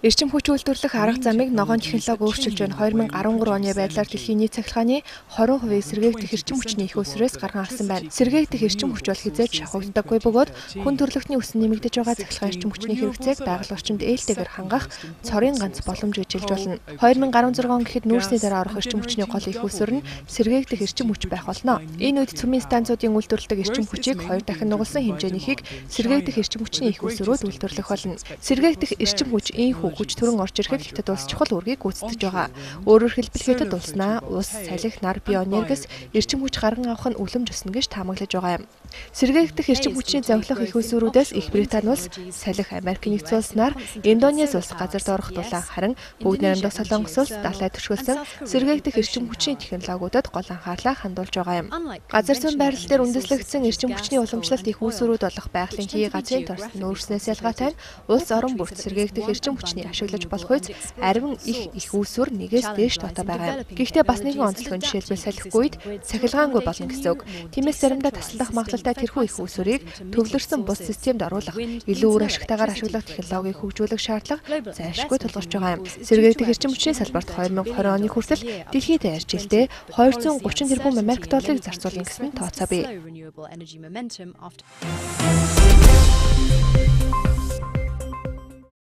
Эрчим хүч үйлдвэрлэх арга замыг ногоон технологи өөрчилж байна. 2013 оны байдлаар дэлхийн нийт цахилгааны 20% сэргээгдэх эрчим хүчний их өсвөрөөс гарган авсан байна. Сэргээгдэх эрчим хүч бол хизээж шавхагддаггүй бөгөөд хүн төрөлхтний өсөн нэмэгдэж байгаа цахилгаан эрчим хүчний хэрэгцээг байгаль орчинд ээлтэйгээр хангах цорын ганц боломж гэж хэлж болно. 2016 он гэхэд нүүрсний дараа орох эрчим хүчний гол их өсвөр нь сэргээгдэх эрчим хүч байх болно. Энэ үед цөмийн станцуудын үйлдвэрлэдэг эрчим хүчийг хоёр дахин нугалсан хэмжээнийхийг сэргээгдэх эрчим хүчний их өсвөрөөр үйлдвэрлэх болно. Сэргээгдэх эрчим хүч ийм хүч төрөн орж ирэхэд хятад улс чухал үргийг гүйцэтгэж байгаа. Өөрөөр хэлбэл хятад улснаа ус, салхи, нар, биоэнергис эрчим хүч гарган авах нь үлэмж өснө гэж таамаглаж байгаа юм. Сэргээгдэх эрчим хүчний зовлох их усүрүүдээс Их Британи улс, салхи Америк нэгдсэн улс нар, Индонез улс газар доорох дулаан харин бүгд найрамдах Солонгос улс далай төшгөлсөн сэргээгдэх эрчим хүчний технологиудад гол анхаарлаа хандуулж байгаа юм. Газар зүйн байрлал дээр үндэслэгдсэн эрчим хүчний уламжлалт их усүрүүд болох байгалийн хий газрын торс нөөцнөөс ялгаатай нь улс орон бүрт сэргээгдэх эрчим хүчний ашиглаж болох үз арвин их их үүсвэр нэгээс дээш тоотой байгаа юм. Гэхдээ бас нэгэн онцлог нь жишээлбэл салхигүй үед цахилгаангүй болно гэсэн үг. Тиймээс заримдаа таслах магадлалтай тэрхүү их үүсвэрийг төвлөрсөн бус системд оруулах, илүү үр ашигтайгаар ашиглах технологиг хөгжүүлэх шаардлага зайлшгүй тулгарч байгаа юм. Сэргээгдэх эрчим хүчний салбарт 2020 оны хүртэл дэлхийд ярьж жилдээ 230 тэрбум Америк долларыг зарцуулна гэсэн тооцоо бий.